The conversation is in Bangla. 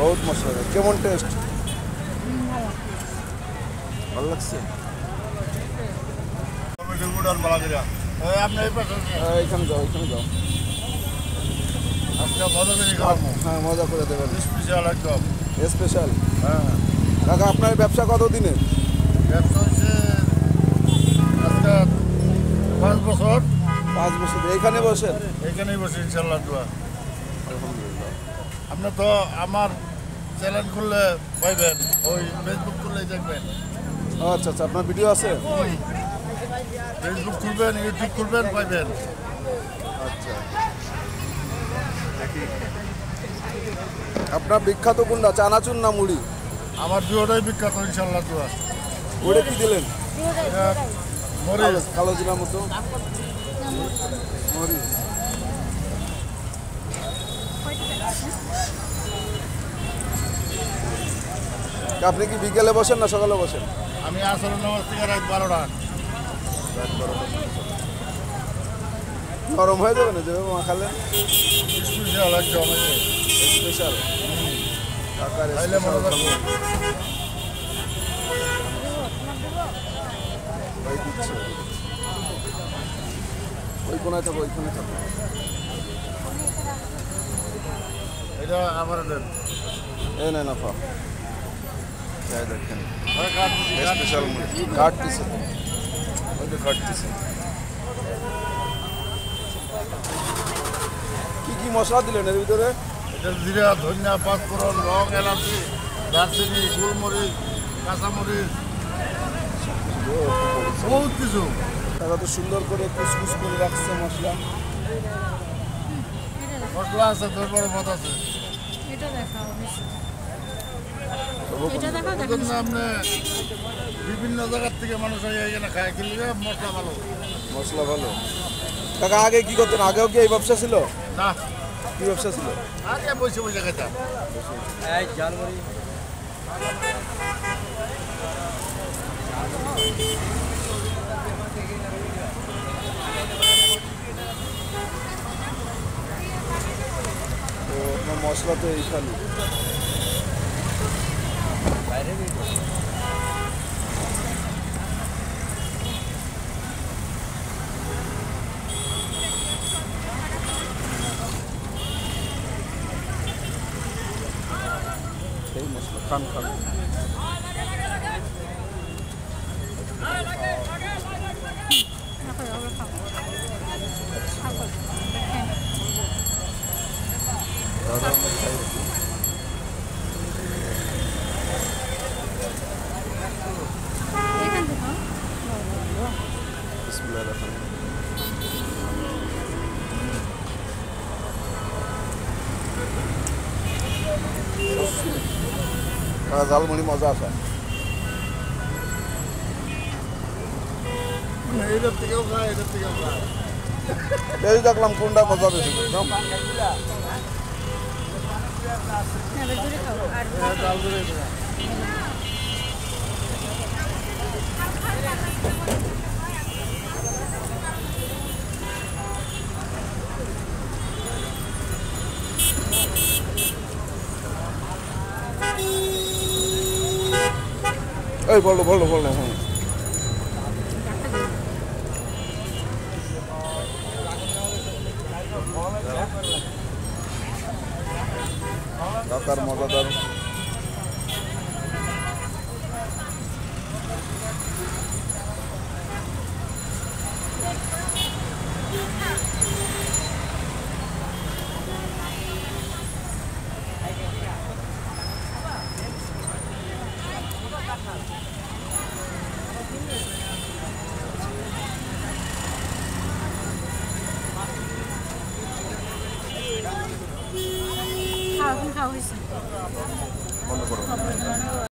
বহুত মশলা কেমন টেস্ট ভালো লাগছে? হ্যাঁ, এইখানে যাও এইখানে যাও। হ্যাঁ মজা করে দেবেন। স্পেশাল একদম স্পেশাল হ্যাঁ কাকা আপনার ব্যবসা কত দিনে ব্যবসা হচ্ছে পাঁচ বছর। পাঁচ বছর। এইখানে বসেন। এখানেই বসে ইনশাল্লাহ দোয়া। আলহামদুলিল্লাহ। আপনি তো আমার চ্যানেল খুললে পাইবেন ওই ফেসবুক খুললেই দেখবেন। আচ্ছা আচ্ছা আপনার ভিডিও আছে? ফেসবুক খুলবেন ইউটিউব খুলবেন পাইবেন। আচ্ছা। আপনার বিখ্যাত কোনটা চানাচুর না মুড়ি? আমার দুটোটাই বিখ্যাত ইনশাল্লাহ দোয়া। ওটা কি দিলেন? মরিচ। কালো জিরার মতো? মরিচ। আপনি কি বিকেলে বসেন না সকালে বসেন? আমি আসলে নামাজ থেকে রাত বারোটা। গরম হয়ে যাবে না? যেভাবে মাখালেন স্পেশাল একদম স্পেশাল কাকার ওই কোনায় থাকো ওই কোনায় থাকো। এটা আবার দেন। এই নেন আপা। যাই দেখেন। স্পেশাল কাটতেছে ওই তো কাটতেছে কি কি মশলা দিলেন এর ভিতরে? এটা জিরা ধনিয়া পাঁচফোড়ন লং এলাচি দারচিনি গোলমরিচ কাঁচামরিচ। বহুত কিছু। তারা তো সুন্দর করে কুচকুচ করে রাখছে মশলা। মশলা আছে দশ বড় পথ আছে। এটা দেখাও বিভিন্ন জায়গার থেকে মানুষ এখানে খায় কিনলে মশলা ভালো। মশলা ভালো। কাকা আগে কি করতেন? আগেও কি এই ব্যবসা ছিল? না। কি ব্যবসা ছিল? আগে বসে বসে খাইতাম তো আপনার মশলা তো এইখানে এই মশলা খান খান ঝালমুড়ি মজা আছে দেখলাম কোনটা মজা বেশি এই বলো বলো বলো হ্যাঁ। কাকার মজাদার খাও এখন 가고 있어.